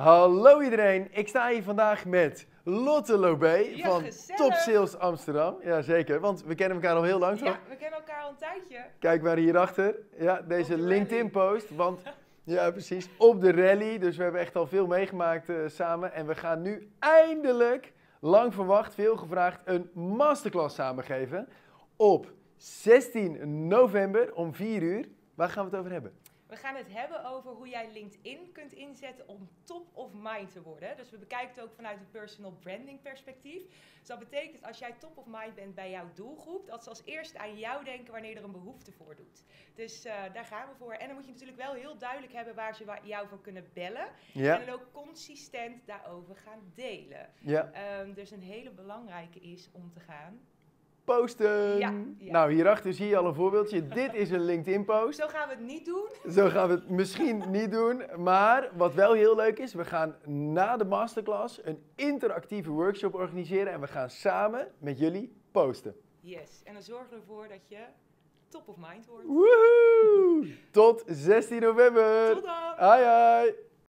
Hallo iedereen, ik sta hier vandaag met Lotte Lobé Ja, van gezellig. Top Sales Amsterdam. Jazeker, want we kennen elkaar al heel lang toch? Ja, we kennen elkaar al een tijdje. Kijk maar hierachter, ja, deze Op de LinkedIn post, want ja precies, op de rally. Dus we hebben echt al veel meegemaakt eh, samen en we gaan nu eindelijk, lang verwacht, veel gevraagd, een masterclass samengeven op 16 november om 4 uur. Waar gaan we het over hebben? We gaan het hebben over hoe jij LinkedIn kunt inzetten om top of mind te worden. Dus we bekijken het ook vanuit een personal branding perspectief. Dus dat betekent als jij top of mind bent bij jouw doelgroep, dat ze als eerste aan jou denken wanneer er een behoefte voor doet. Dus eh, daar gaan we voor. En dan moet je natuurlijk wel heel duidelijk hebben waar ze jou voor kunnen bellen. Ja, En dan ook consistent daarover gaan delen. ja. Ehm, dus een hele belangrijke is om te gaan. Posten! Ja, ja. Nou, hierachter zie je al een voorbeeldje. Dit is een LinkedIn-post. Zo gaan we het niet doen. Zo gaan we het misschien niet doen. Maar wat wel heel leuk is, we gaan na de masterclass een interactieve workshop organiseren. En we gaan samen met jullie posten. Yes. En dan zorgen we ervoor dat je top of mind wordt. Woehoe! Tot 16 november. Tot dan! Ai ai.